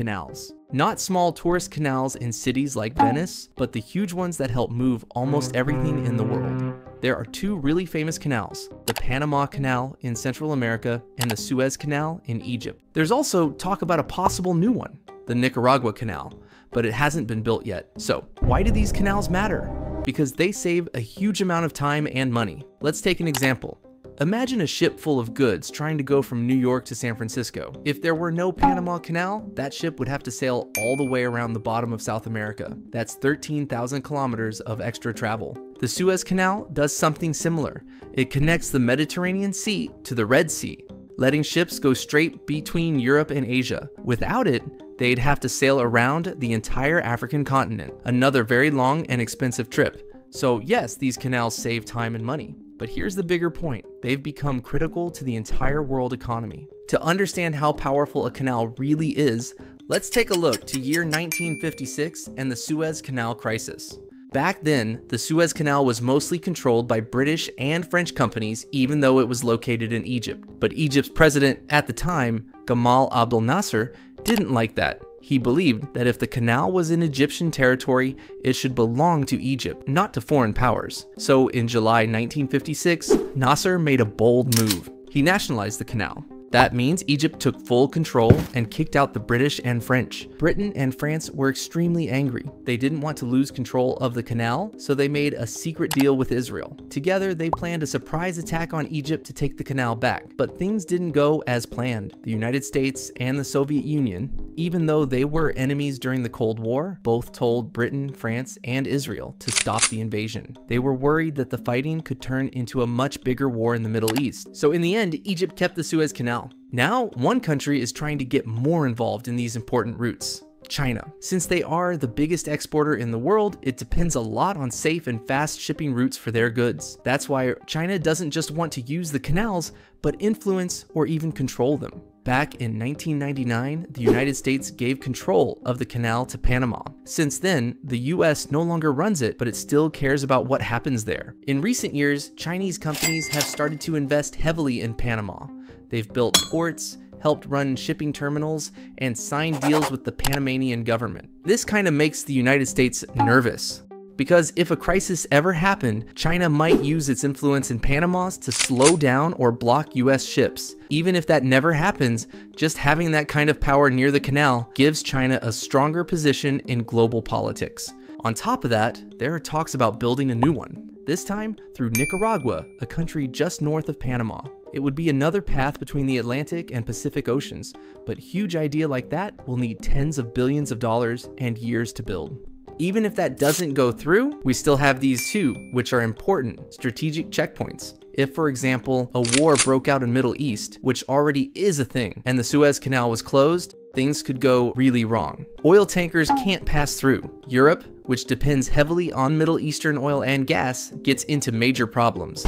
canals. Not small tourist canals in cities like Venice, but the huge ones that help move almost everything in the world. There are two really famous canals, the Panama Canal in Central America and the Suez Canal in Egypt. There's also talk about a possible new one, the Nicaragua Canal, but it hasn't been built yet. So, why do these canals matter? Because they save a huge amount of time and money. Let's take an example. Imagine a ship full of goods trying to go from New York to San Francisco. If there were no Panama Canal, that ship would have to sail all the way around the bottom of South America. That's 13,000 kilometers of extra travel. The Suez Canal does something similar. It connects the Mediterranean Sea to the Red Sea, letting ships go straight between Europe and Asia. Without it, they'd have to sail around the entire African continent, another very long and expensive trip. So yes, these canals save time and money. But here's the bigger point they've become critical to the entire world economy. To understand how powerful a canal really is, let's take a look to year 1956 and the Suez Canal crisis. Back then, the Suez Canal was mostly controlled by British and French companies, even though it was located in Egypt. But Egypt's president at the time, Gamal Abdel Nasser, didn't like that. He believed that if the canal was in Egyptian territory, it should belong to Egypt, not to foreign powers. So in July 1956, Nasser made a bold move. He nationalized the canal. That means Egypt took full control and kicked out the British and French. Britain and France were extremely angry. They didn't want to lose control of the canal, so they made a secret deal with Israel. Together, they planned a surprise attack on Egypt to take the canal back. But things didn't go as planned. The United States and the Soviet Union, even though they were enemies during the Cold War, both told Britain, France, and Israel to stop the invasion. They were worried that the fighting could turn into a much bigger war in the Middle East. So in the end, Egypt kept the Suez Canal now, one country is trying to get more involved in these important routes. China. Since they are the biggest exporter in the world, it depends a lot on safe and fast shipping routes for their goods. That's why China doesn't just want to use the canals, but influence or even control them. Back in 1999, the United States gave control of the canal to Panama. Since then, the US no longer runs it, but it still cares about what happens there. In recent years, Chinese companies have started to invest heavily in Panama. They've built ports, helped run shipping terminals, and signed deals with the Panamanian government. This kind of makes the United States nervous. Because if a crisis ever happened, China might use its influence in Panama to slow down or block US ships. Even if that never happens, just having that kind of power near the canal gives China a stronger position in global politics. On top of that, there are talks about building a new one, this time through Nicaragua, a country just north of Panama. It would be another path between the Atlantic and Pacific Oceans, but huge idea like that will need tens of billions of dollars and years to build. Even if that doesn't go through, we still have these two, which are important strategic checkpoints. If, for example, a war broke out in Middle East, which already is a thing, and the Suez Canal was closed, things could go really wrong. Oil tankers can't pass through. Europe, which depends heavily on Middle Eastern oil and gas, gets into major problems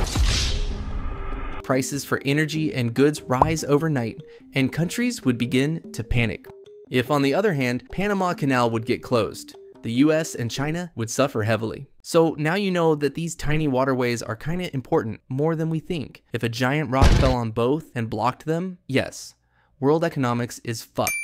prices for energy and goods rise overnight, and countries would begin to panic. If, on the other hand, Panama Canal would get closed, the US and China would suffer heavily. So now you know that these tiny waterways are kinda important, more than we think. If a giant rock fell on both and blocked them, yes, world economics is fucked.